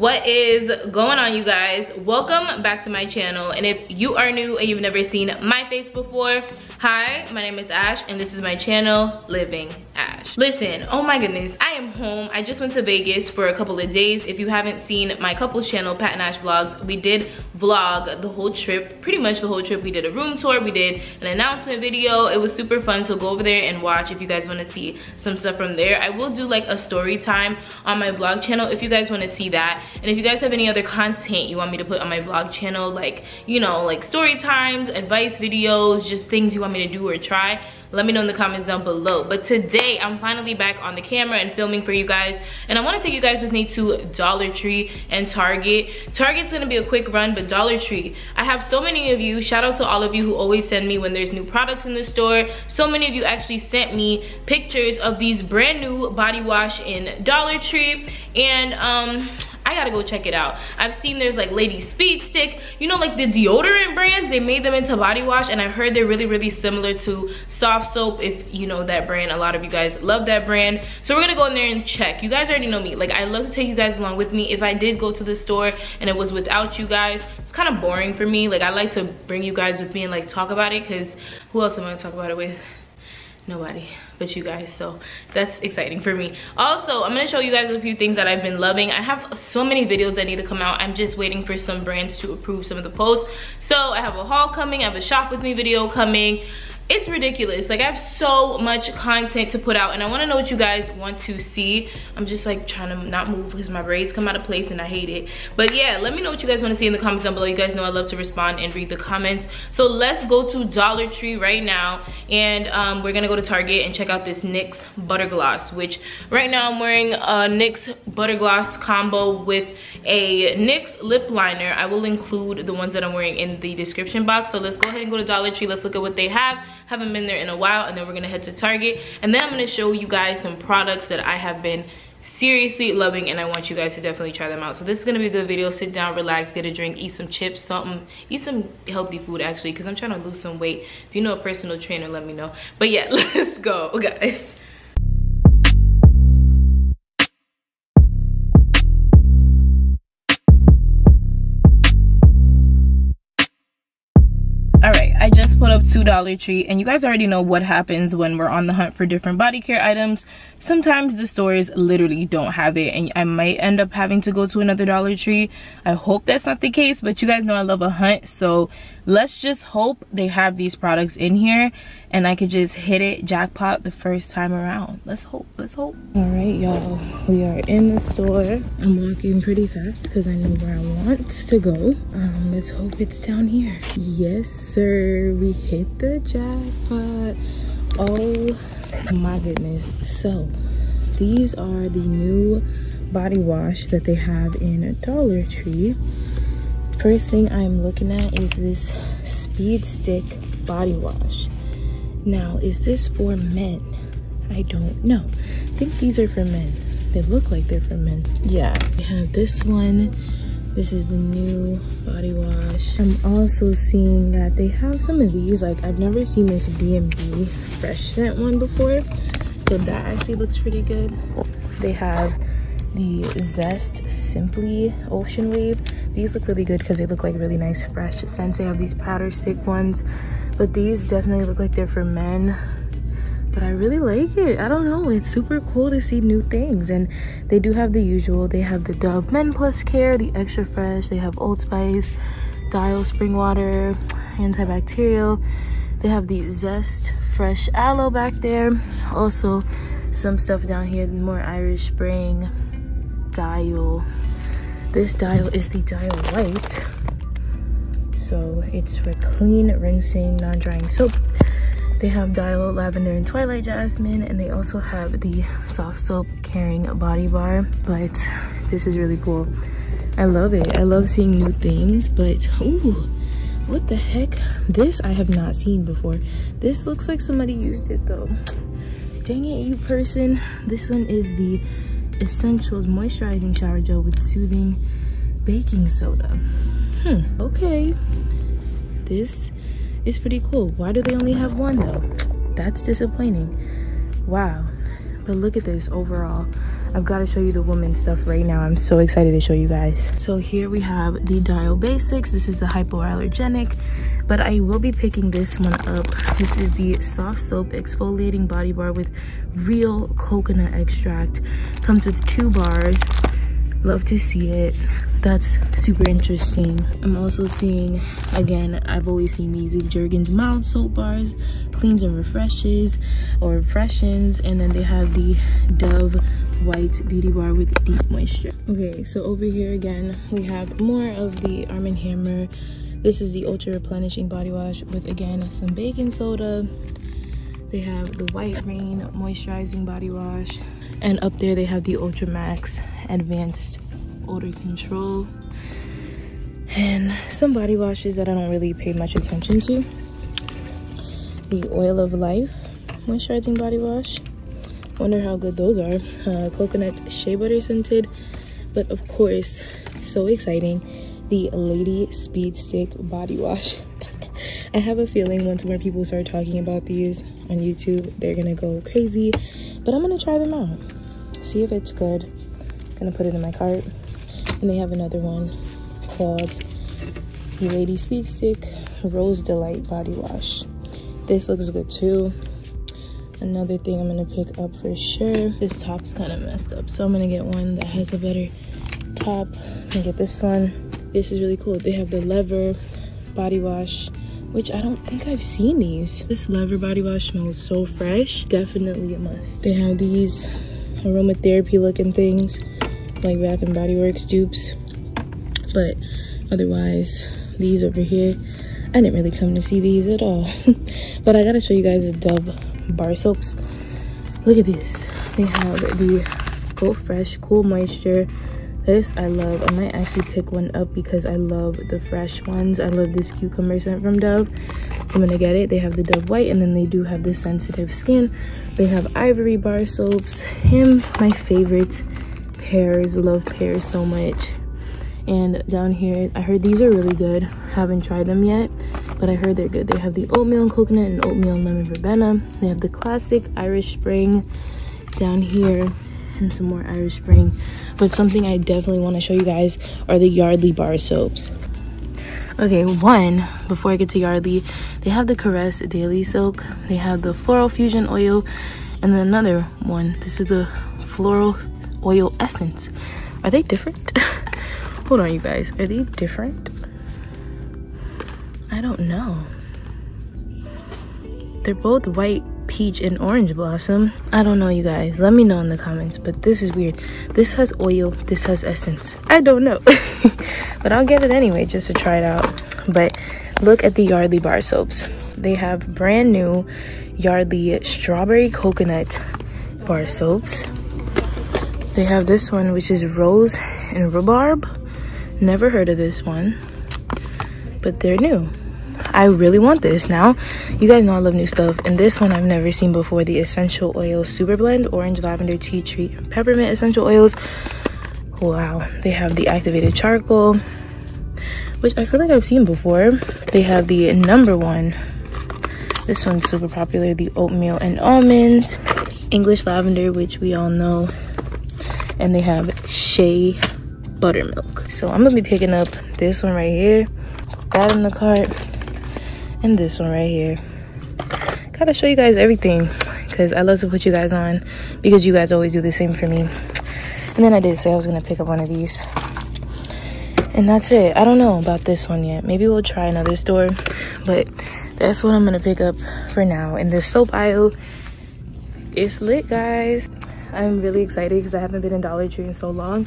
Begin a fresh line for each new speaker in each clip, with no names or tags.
what is going on you guys? Welcome back to my channel. And if you are new and you've never seen my face before hi my name is ash and this is my channel living ash. Listen oh my goodness i am home. I just went to vegas for a couple of days. If you haven't seen my couples channel pat and ash vlogs we did vlog the whole trip pretty much the whole trip. We did a room tour we did an announcement video. It was super fun so go over there and watch if you guys want to see some stuff from there. I will do like a story time on my vlog channel if you guys want to see that and if you guys have any other content you want me to put on my vlog channel like you know like story times advice videos just things you want me to do or try let me know in the comments down below. But today i'm finally back on the camera and filming for you guys. And i want to take you guys with me to dollar tree and target. Target's gonna be a quick run but dollar tree i have so many of you shout out to all of you who always send me when there's new products in the store. So many of you actually sent me pictures of these brand new body wash in dollar tree. And um I gotta go check it out. I've seen there's like Lady Speed Stick, you know, like the deodorant brands, they made them into body wash and I heard they're really, really similar to soft soap if you know that brand. A lot of you guys love that brand. So we're gonna go in there and check. You guys already know me. Like I love to take you guys along with me. If I did go to the store and it was without you guys, it's kind of boring for me. Like I like to bring you guys with me and like talk about it because who else am I gonna talk about it with? Nobody but you guys so that's exciting for me. Also i'm going to show you guys a few things that i've been loving. I have so many videos that need to come out. I'm just waiting for some brands to approve some of the posts. So i have a haul coming i have a shop with me video coming it's ridiculous. Like i have so much content to put out and i want to know what you guys want to see. I'm just like trying to not move because my braids come out of place and i hate it. But yeah let me know what you guys want to see in the comments down below. You guys know i love to respond and read the comments. So let's go to dollar tree right now and um, we're gonna go to target and check out this nyx butter gloss which right now i'm wearing a nyx butter gloss combo with a nyx lip liner. I will include the ones that i'm wearing in the description box. So let's go ahead and go to dollar tree. Let's look at what they have haven't been there in a while and then we're gonna head to target. And then i'm gonna show you guys some products that i have been seriously loving and i want you guys to definitely try them out. So this is gonna be a good video. Sit down relax get a drink eat some chips something eat some healthy food actually because i'm trying to lose some weight. If you know a personal trainer let me know. But yeah let's go guys I just put up two Dollar Tree and you guys already know what happens when we're on the hunt for different body care items. Sometimes the stores literally don't have it and I might end up having to go to another Dollar Tree. I hope that's not the case but you guys know I love a hunt so let's just hope they have these products in here and I could just hit it jackpot the first time around. Let's hope, let's hope. All right, y'all, we are in the store. I'm walking pretty fast because I know where I want to go. Um, let's hope it's down here. Yes, sir, we hit the jackpot. Oh my goodness. So these are the new body wash that they have in Dollar Tree first thing I'm looking at is this Speed Stick body wash. Now, is this for men? I don't know. I think these are for men. They look like they're for men. Yeah, we have this one. This is the new body wash. I'm also seeing that they have some of these. Like, I've never seen this B&B fresh scent one before. So that actually looks pretty good. They have the Zest Simply Ocean Wave. These look really good because they look like really nice fresh scents. They have these powder stick ones, but these definitely look like they're for men. But I really like it. I don't know. It's super cool to see new things. And they do have the usual. They have the Dove Men Plus Care, the Extra Fresh. They have Old Spice, Dial Spring Water, antibacterial. They have the Zest Fresh Aloe back there. Also, some stuff down here, more Irish Spring, dial. This dial is the dial white so it's for clean rinsing non-drying soap. They have dial lavender and twilight jasmine and they also have the soft soap caring body bar but this is really cool. I love it. I love seeing new things but ooh what the heck? This i have not seen before. This looks like somebody used it though. Dang it you person. This one is the Essentials Moisturizing Shower Gel with Soothing Baking Soda. Hmm, okay. This is pretty cool. Why do they only have one though? That's disappointing. Wow. But look at this overall. I've got to show you the woman stuff right now. I'm so excited to show you guys. So here we have the Dial Basics. This is the hypoallergenic, but I will be picking this one up. This is the soft soap exfoliating body bar with real coconut extract. Comes with two bars. Love to see it that's super interesting i'm also seeing again i've always seen these jergens mild soap bars cleans and refreshes or freshens and then they have the dove white beauty bar with deep moisture. Okay so over here again we have more of the arm & hammer. This is the ultra replenishing body wash with again some baking soda. They have the white rain moisturizing body wash. And up there they have the ultra max advanced odor control. And some body washes that I don't really pay much attention to. The Oil of Life moisturizing body wash. Wonder how good those are. Uh, coconut shea butter scented, but of course, so exciting. The Lady Speed Stick body wash. I have a feeling once more people start talking about these on YouTube, they're gonna go crazy. But I'm gonna try them out. See if it's good. Gonna put it in my cart and they have another one called the Lady Speed Stick Rose Delight Body Wash. This looks good too. Another thing I'm gonna pick up for sure. This top's kind of messed up, so I'm gonna get one that has a better top and get this one. This is really cool. They have the lever body wash, which I don't think I've seen these. This lever body wash smells so fresh. Definitely a must. They have these aromatherapy looking things like Bath and Body Works dupes. But otherwise, these over here, I didn't really come to see these at all. but I gotta show you guys the Dove bar soaps. Look at this. They have the Go Fresh Cool Moisture. This I love. I might actually pick one up because I love the fresh ones. I love this cucumber scent from Dove. I'm gonna get it. They have the Dove White and then they do have the sensitive skin. They have Ivory bar soaps Him, my favorite. pears love pears so much and down here i heard these are really good. Haven't tried them yet but i heard they're good. They have the oatmeal and coconut and oatmeal and lemon verbena. They have the classic irish spring down here and some more irish spring. But something i definitely want to show you guys are the yardley bar soaps. Okay one before i get to yardley they have the caress daily silk. They have the floral fusion oil. And then another one this is a floral oil essence. Are they different? Hold on, you guys. Are they different? I don't know. They're both white, peach, and orange blossom. I don't know, you guys. Let me know in the comments. But this is weird. This has oil. This has essence. I don't know. but I'll get it anyway just to try it out. But look at the Yardley bar soaps. They have brand new Yardley strawberry coconut bar soaps they have this one, which is rose and rhubarb. Never heard of this one, but they're new. I really want this now. You guys know I love new stuff. And this one I've never seen before, the Essential Oils Super Blend, Orange, Lavender, Tea Tree, Peppermint Essential Oils. Wow, they have the activated charcoal, which I feel like I've seen before. They have the number one. This one's super popular, the oatmeal and almonds. English lavender, which we all know and they have shea buttermilk. So i'm gonna be picking up this one right here. That in the cart. And this one right here. Gotta show you guys everything because i love to put you guys on because you guys always do the same for me. And then i did say i was gonna pick up one of these. And that's it. I don't know about this one yet. Maybe we'll try another store but that's what i'm gonna pick up for now. And this soap aisle is lit guys. I'm really excited because I haven't been in Dollar Tree in so long.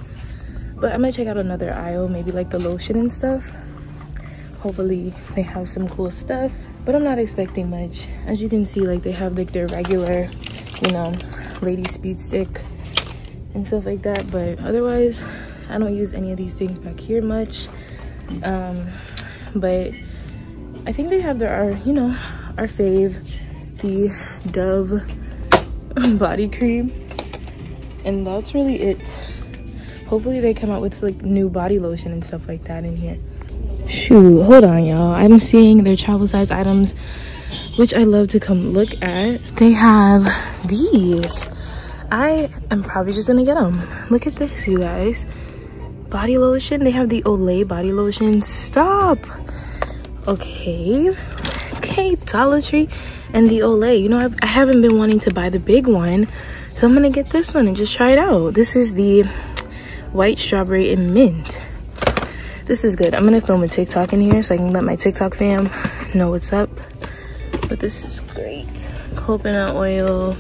But I'm gonna check out another aisle, maybe like the lotion and stuff. Hopefully they have some cool stuff, but I'm not expecting much. As you can see, like they have like their regular, you know, lady speed stick and stuff like that. But otherwise, I don't use any of these things back here much. Um, but I think they have their, our, you know, our fave, the Dove body cream and that's really it hopefully they come out with like new body lotion and stuff like that in here shoot hold on y'all i'm seeing their travel size items which i love to come look at they have these I am probably just gonna get them. Look at this, you guys. Body lotion. They have the Olay body lotion. Stop. Okay. Okay, Dollar Tree and the Olay. You know, I, I haven't been wanting to buy the big one. So I'm gonna get this one and just try it out. This is the white strawberry and mint. This is good. I'm gonna film a TikTok in here so I can let my TikTok fam know what's up. But this is great. Coconut oil.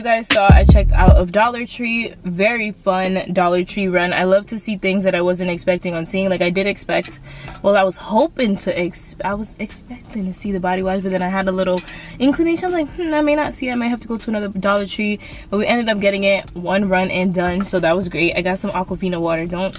You guys saw i checked out of dollar tree. Very fun dollar tree run. I love to see things that i wasn't expecting on seeing. Like i did expect well i was hoping to ex i was expecting to see the body wash but then i had a little inclination. I'm like hmm, i may not see i might have to go to another dollar tree. But we ended up getting it one run and done. So that was great. I got some aquafina water. Don't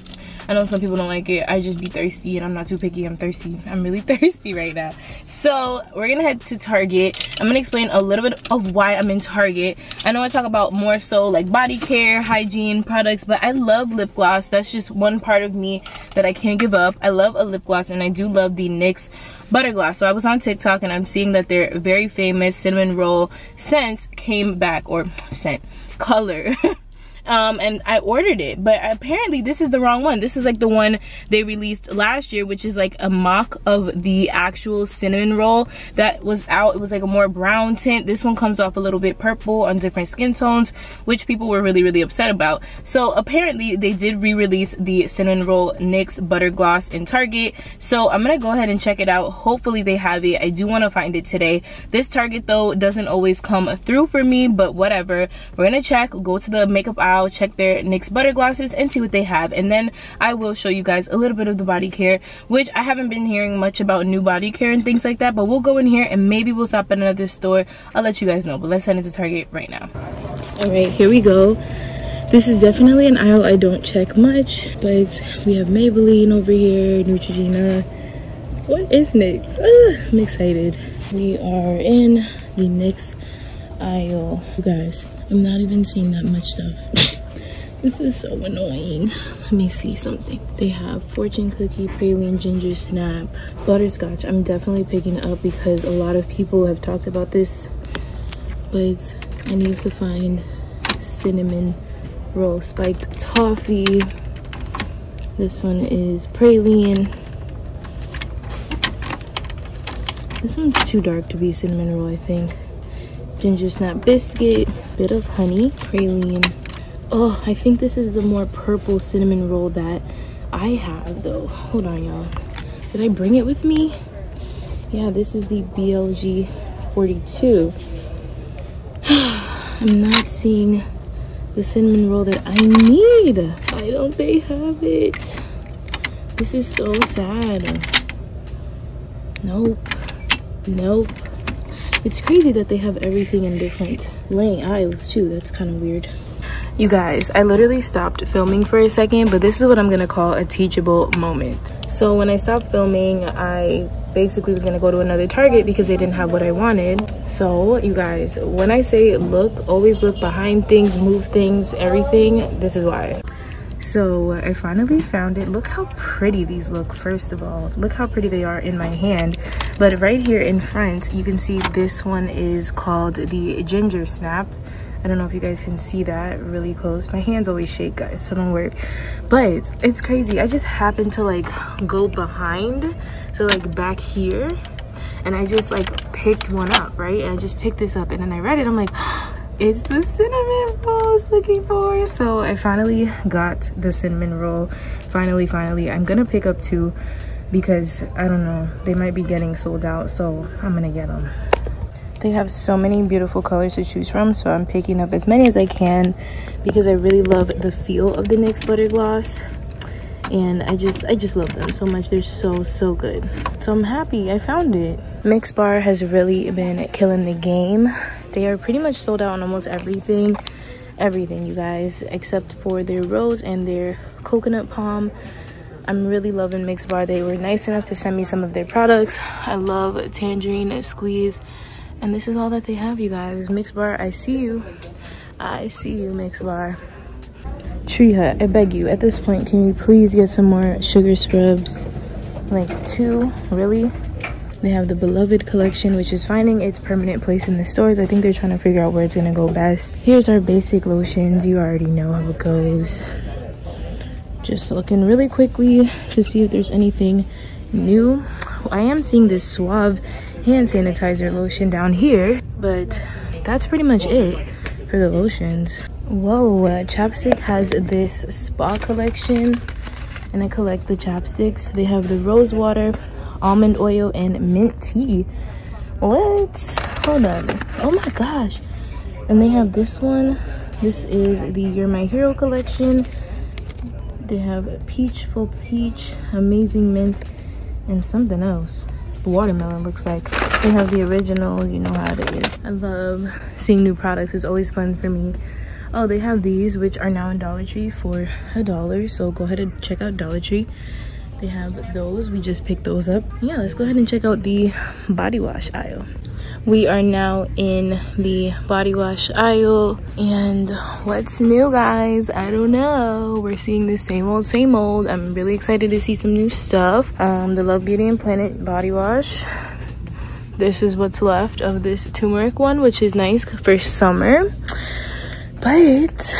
I know some people don't like it. I just be thirsty and I'm not too picky. I'm thirsty. I'm really thirsty right now. So we're gonna head to Target. I'm gonna explain a little bit of why I'm in Target. I know I talk about more so like body care, hygiene products, but I love lip gloss. That's just one part of me that I can't give up. I love a lip gloss and I do love the NYX butter gloss so i was on tiktok and i'm seeing that their very famous cinnamon roll scent came back or scent color um, and I ordered it but apparently this is the wrong one. This is like the one they released last year which is like a mock of the actual cinnamon roll that was out. It was like a more brown tint. This one comes off a little bit purple on different skin tones which people were really really upset about. So apparently they did re-release the cinnamon roll NYX butter gloss in Target. So I'm gonna go ahead and check it out. Hopefully they have it. I do want to find it today. This Target though doesn't always come through for me but whatever. We're gonna check. Go to the makeup aisle I'll check their NYX butter glosses and see what they have. And then I will show you guys a little bit of the body care which I haven't been hearing much about new body care and things like that but we'll go in here and maybe we'll stop at another store. I'll let you guys know but let's head into Target right now. All right here we go. This is definitely an aisle I don't check much but we have Maybelline over here Neutrogena. What is NYX ah, I'm excited. We are in the NYX aisle you guys I'm not even seeing that much stuff. this is so annoying. Let me see something. They have fortune cookie, praline, ginger snap, butterscotch. I'm definitely picking up because a lot of people have talked about this. But I need to find cinnamon roll spiked toffee. This one is praline. This one's too dark to be cinnamon roll, I think ginger snap biscuit, bit of honey, praline. Oh, I think this is the more purple cinnamon roll that I have though. Hold on, y'all. Did I bring it with me? Yeah, this is the BLG 42. I'm not seeing the cinnamon roll that I need. Why don't they have it? This is so sad. Nope. Nope. It's crazy that they have everything in different lane aisles too. That's kind of weird. You guys, I literally stopped filming for a second, but this is what I'm gonna call a teachable moment. So when I stopped filming, I basically was gonna go to another Target because they didn't have what I wanted. So you guys, when I say look, always look behind things, move things, everything, this is why so uh, i finally found it look how pretty these look first of all look how pretty they are in my hand but right here in front you can see this one is called the ginger snap I don't know if you guys can see that really close. My hands always shake, guys, so don't worry. But it's crazy. I just happened to like go behind, so like back here, and I just like picked one up, right? And I just picked this up, and then I read it. I'm like, it's the cinnamon roll I was looking for. So I finally got the cinnamon roll. Finally, finally. I'm gonna pick up two because I don't know, they might be getting sold out. So I'm gonna get them. They have so many beautiful colors to choose from. So I'm picking up as many as I can because I really love the feel of the NYX Butter Gloss and I just I just love them so much they're so so good so I'm happy I found it Mix Bar has really been killing the game they are pretty much sold out on almost everything everything you guys except for their rose and their coconut palm. I'm really loving mix bar. They were nice enough to send me some of their products. I love tangerine squeeze and this is all that they have you guys. Mix bar i see you. I see you mix bar. Tree Hut, I beg you, at this point, can you please get some more sugar scrubs? Like two, really? They have the Beloved collection, which is finding its permanent place in the stores. I think they're trying to figure out where it's gonna go best. Here's our basic lotions. You already know how it goes. Just looking really quickly to see if there's anything new. I am seeing this Suave hand sanitizer lotion down here, but that's pretty much it for the lotions. Whoa, uh, Chapstick has this spa collection and I collect the chapsticks. They have the rose water, almond oil, and mint tea. What? Hold on. Oh my gosh. And they have this one. This is the You're My Hero collection. They have peach, full peach, amazing mint, and something else. Watermelon looks like. They have the original, you know how it is. I love seeing new products. It's always fun for me. Oh, they have these, which are now in Dollar Tree for a dollar. So go ahead and check out Dollar Tree they have those. We just picked those up. Yeah let's go ahead and check out the body wash aisle. We are now in the body wash aisle and what's new guys? I don't know. We're seeing the same old same old. I'm really excited to see some new stuff. Um the love beauty and planet body wash. This is what's left of this turmeric one which is nice for summer. But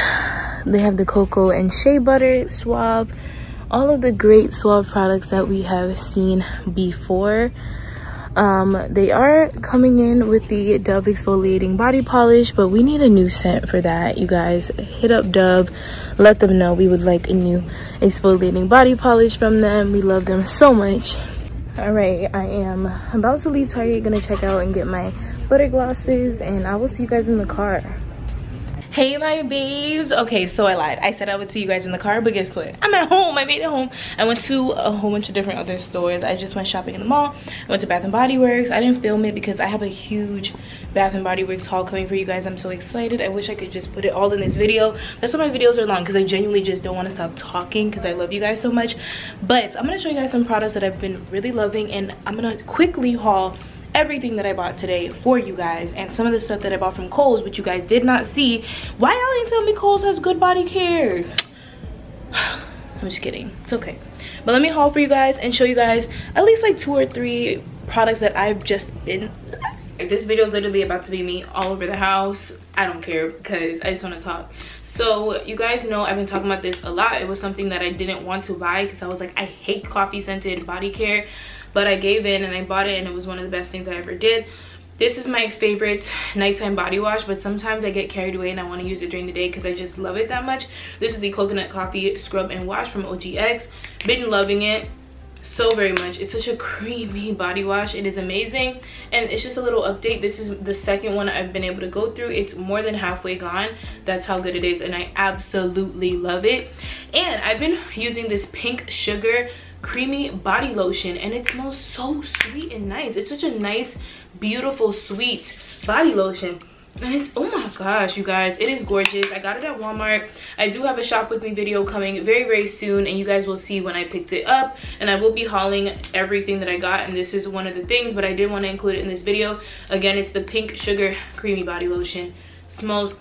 they have the cocoa and shea butter suave all of the great Suave products that we have seen before. Um, they are coming in with the Dove exfoliating body polish, but we need a new scent for that. You guys hit up Dove, let them know we would like a new exfoliating body polish from them. We love them so much. All right, I am about to leave Target, gonna check out and get my butter glosses, and I will see you guys in the car hey my babes. Okay so i lied. I said i would see you guys in the car but guess what? I'm at home. I made it home. I went to a whole bunch of different other stores. I just went shopping in the mall. I went to bath and body works. I didn't film it because i have a huge bath and body works haul coming for you guys. I'm so excited. I wish i could just put it all in this video. That's why my videos are long because i genuinely just don't want to stop talking because i love you guys so much. But i'm going to show you guys some products that i've been really loving and i'm going to quickly haul everything that I bought today for you guys and some of the stuff that I bought from Kohl's which you guys did not see. Why y'all didn't tell me Kohl's has good body care? I'm just kidding. It's okay. But let me haul for you guys and show you guys at least like two or three products that I've just been this video is literally about to be me all over the house. I don't care because I just want to talk. So you guys know I've been talking about this a lot. It was something that I didn't want to buy because I was like, I hate coffee scented body care but I gave in and I bought it and it was one of the best things I ever did. This is my favorite nighttime body wash, but sometimes I get carried away and I want to use it during the day because I just love it that much. This is the Coconut Coffee Scrub and Wash from OGX. Been loving it so very much. It's such a creamy body wash. It is amazing. And it's just a little update. This is the second one i've been able to go through. It's more than halfway gone. That's how good it is and i absolutely love it. And i've been using this pink sugar creamy body lotion and it smells so sweet and nice. It's such a nice beautiful sweet body lotion. And it's oh my gosh you guys it is gorgeous. I got it at walmart. I do have a shop with me video coming very very soon and you guys will see when i picked it up and i will be hauling everything that i got and this is one of the things but i did want to include it in this video. Again it's the pink sugar creamy body lotion. Smells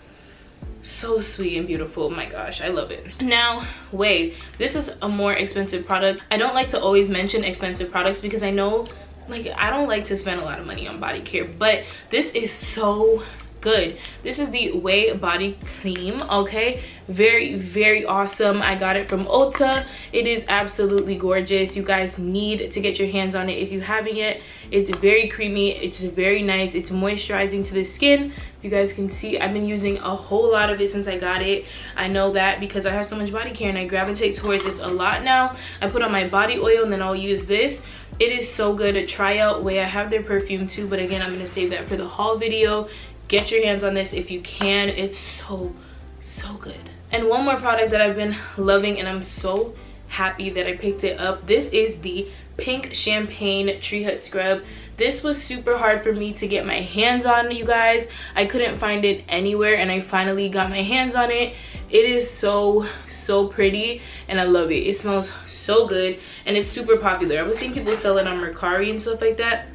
so sweet and beautiful. My gosh i love it. Now wait this is a more expensive product. I don't like to always mention expensive products because i know like i don't like to spend a lot of money on body care but this is so good. This is the Ouai body cream okay? Very very awesome. I got it from ulta. It is absolutely gorgeous. You guys need to get your hands on it if you haven't yet. It's very creamy. It's very nice. It's moisturizing to the skin. You guys can see i've been using a whole lot of it since i got it. I know that because i have so much body care and i gravitate towards this a lot now. I put on my body oil and then i'll use this. It is so good. To try out Ouai i have their perfume too but again i'm going to save that for the haul video get your hands on this if you can. It's so so good. And one more product that i've been loving and i'm so happy that i picked it up. This is the pink champagne tree hut scrub. This was super hard for me to get my hands on you guys. I couldn't find it anywhere and i finally got my hands on it. It is so so pretty and i love it. It smells so good and it's super popular. I was seeing people sell it on mercari and stuff like that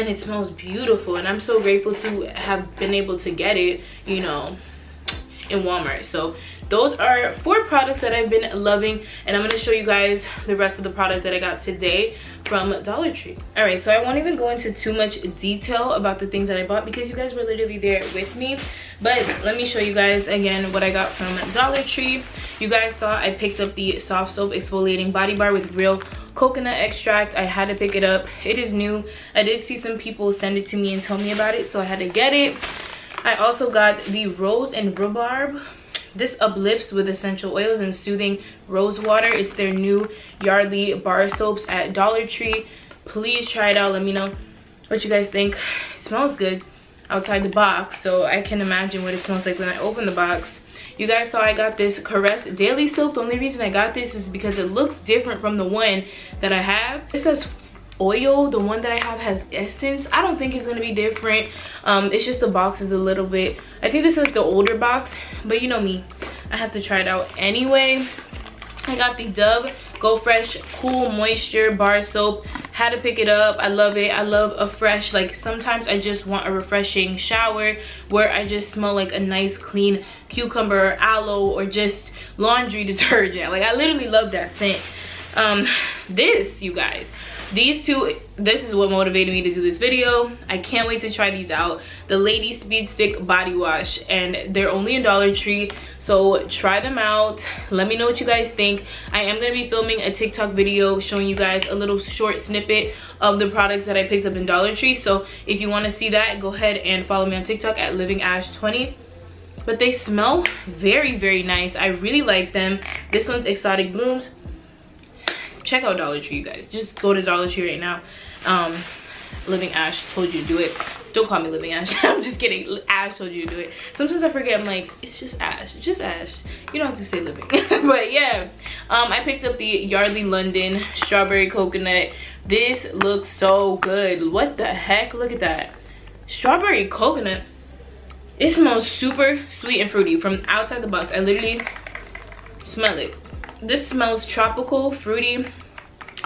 and it smells beautiful and i'm so grateful to have been able to get it you know in walmart so those are four products that I've been loving and I'm going to show you guys the rest of the products that I got today from Dollar Tree. All right, so I won't even go into too much detail about the things that I bought because you guys were literally there with me. But let me show you guys again what I got from Dollar Tree. You guys saw I picked up the Soft Soap Exfoliating Body Bar with real coconut extract. I had to pick it up. It is new. I did see some people send it to me and tell me about it, so I had to get it. I also got the Rose and Rhubarb this uplifts with essential oils and soothing rose water it's their new yardley bar soaps at dollar tree please try it out let me know what you guys think it smells good outside the box so i can imagine what it smells like when i open the box you guys saw i got this caress daily soap the only reason i got this is because it looks different from the one that i have. It says oil. The one that i have has essence. I don't think it's to be different. Um it's just the box is a little bit i think this is like the older box but you know me. I have to try it out anyway. I got the dove go fresh cool moisture bar soap had to pick it up. I love it. I love a fresh like sometimes i just want a refreshing shower where i just smell like a nice clean cucumber aloe or just laundry detergent. Like i literally love that scent. Um this you guys these two this is what motivated me to do this video. I can't wait to try these out. The lady speed stick body wash and they're only in dollar tree so try them out. Let me know what you guys think. I am going to be filming a tiktok video showing you guys a little short snippet of the products that i picked up in dollar tree so if you want to see that go ahead and follow me on tiktok at living ash 20 but they smell very very nice. I really like them. This one's exotic blooms check out Dollar Tree, you guys. Just go to Dollar Tree right now. Um, Living Ash told you to do it. Don't call me Living Ash. I'm just kidding. Ash told you to do it. Sometimes I forget. I'm like, it's just Ash. It's just Ash. You don't have to say Living. but yeah, um, I picked up the Yardley London Strawberry Coconut. This looks so good. What the heck? Look at that. Strawberry Coconut. It smells super sweet and fruity from outside the box. I literally smell it this smells tropical fruity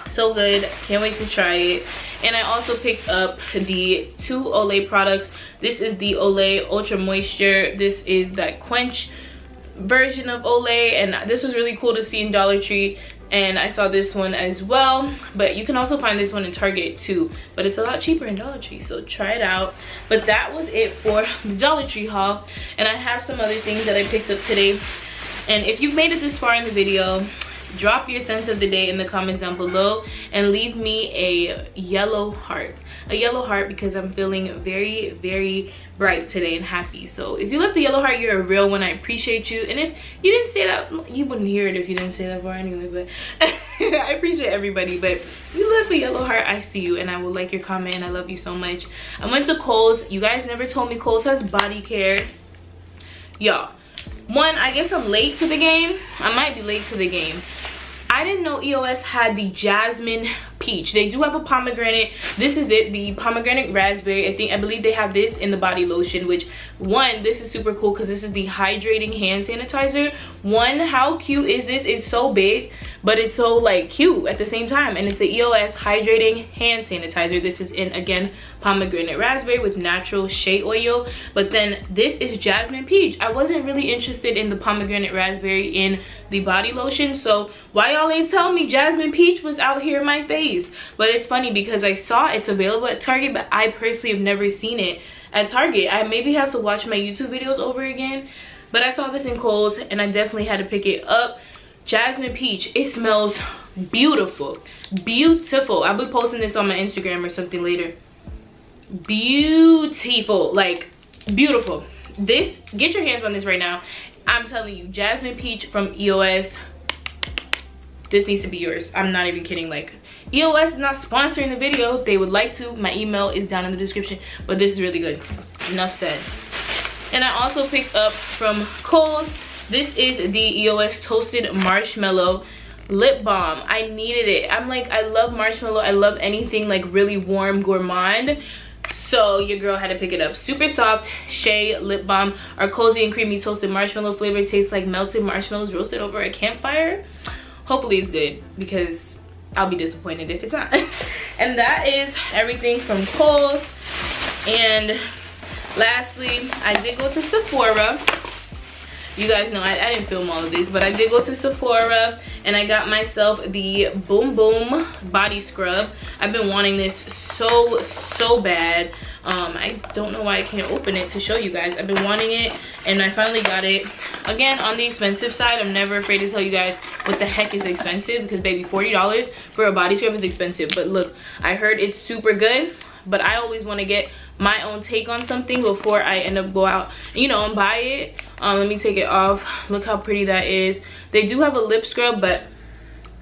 so good can't wait to try it. And i also picked up the two olay products. This is the olay ultra moisture. This is that quench version of olay and this was really cool to see in dollar tree and i saw this one as well. But you can also find this one in target too. But it's a lot cheaper in dollar tree so try it out. But that was it for the dollar tree haul. And i have some other things that i picked up today and if you've made it this far in the video drop your sense of the day in the comments down below and leave me a yellow heart. A yellow heart because i'm feeling very very bright today and happy. So if you left a yellow heart you're a real one. I appreciate you. And if you didn't say that you wouldn't hear it if you didn't say that for anyway but i appreciate everybody. But you left a yellow heart i see you and i will like your comment. I love you so much. I went to kohl's. You guys never told me kohl's has body care. Y'all one i guess i'm late to the game. I might be late to the game. I didn't know eos had the jasmine peach. They do have a pomegranate. This is it the pomegranate raspberry. I think i believe they have this in the body lotion which one this is super cool because this is the hydrating hand sanitizer. One how cute is this? It's so big but it's so like cute at the same time. And it's the eos hydrating hand sanitizer. This is in again pomegranate raspberry with natural shea oil. But then this is jasmine peach. I wasn't really interested in the pomegranate raspberry in the body lotion. So why y'all ain't tell me jasmine peach was out here in my face? But it's funny because i saw it's available at target but i personally have never seen it at target. I maybe have to watch my youtube videos over again but i saw this in kohl's and i definitely had to pick it up jasmine peach it smells beautiful. Beautiful. I'll be posting this on my instagram or something later. Beautiful. Like beautiful. This get your hands on this right now. I'm telling you jasmine peach from eos this needs to be yours. I'm not even kidding. Like eos is not sponsoring the video. They would like to. My email is down in the description but this is really good. Enough said. And i also picked up from kohl's this is the eos toasted marshmallow lip balm. I needed it. I'm like i love marshmallow. I love anything like really warm gourmand. So your girl had to pick it up. Super soft shea lip balm. Our cozy and creamy toasted marshmallow flavor tastes like melted marshmallows roasted over a campfire. Hopefully it's good because i'll be disappointed if it's not. And that is everything from kohl's. And lastly i did go to sephora you guys know I, I didn't film all of this but i did go to sephora and i got myself the boom boom body scrub. I've been wanting this so so bad. Um i don't know why i can't open it to show you guys. I've been wanting it and i finally got it. Again on the expensive side i'm never afraid to tell you guys what the heck is expensive because baby 40 dollars for a body scrub is expensive. But look i heard it's super good but i always want to get my own take on something before i end up go out you know and buy it um let me take it off look how pretty that is they do have a lip scrub but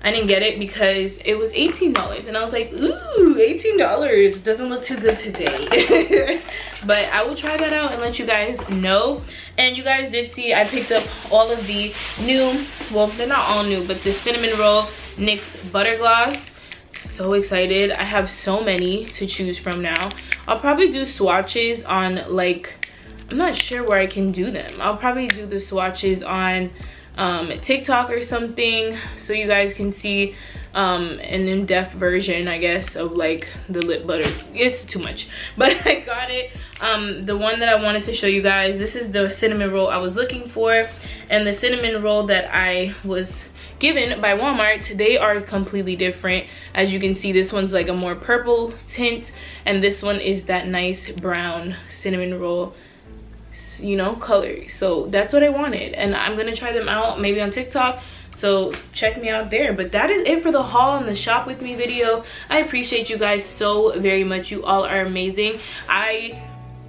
I didn't get it because it was $18 and I was like, ooh, $18 doesn't look too good today. but I will try that out and let you guys know. And you guys did see I picked up all of the new, well, they're not all new, but the Cinnamon Roll NYX Butter Gloss. So excited. I have so many to choose from now. I'll probably do swatches on like, I'm not sure where I can do them. I'll probably do the swatches on um, TikTok or something so you guys can see um, an in-depth version, I guess, of like the lip butter. It's too much, but I got it. Um, the one that I wanted to show you guys, this is the cinnamon roll I was looking for. And the cinnamon roll that I was given by Walmart, they are completely different. As you can see, this one's like a more purple tint, and this one is that nice brown cinnamon roll you know color. So that's what i wanted and i'm gonna try them out maybe on tiktok. So check me out there. But that is it for the haul and the shop with me video. I appreciate you guys so very much. You all are amazing. I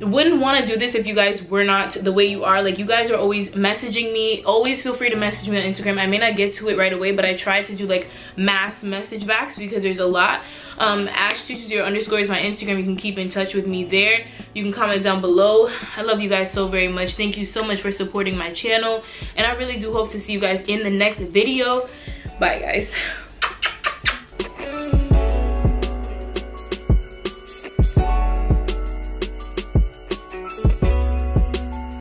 wouldn't want to do this if you guys were not the way you are. Like you guys are always messaging me. Always feel free to message me on instagram. I may not get to it right away but i try to do like mass message backs because there's a lot. Um ash220 underscore is my instagram. You can keep in touch with me there. You can comment down below. I love you guys so very much. Thank you so much for supporting my channel and i really do hope to see you guys in the next video. Bye guys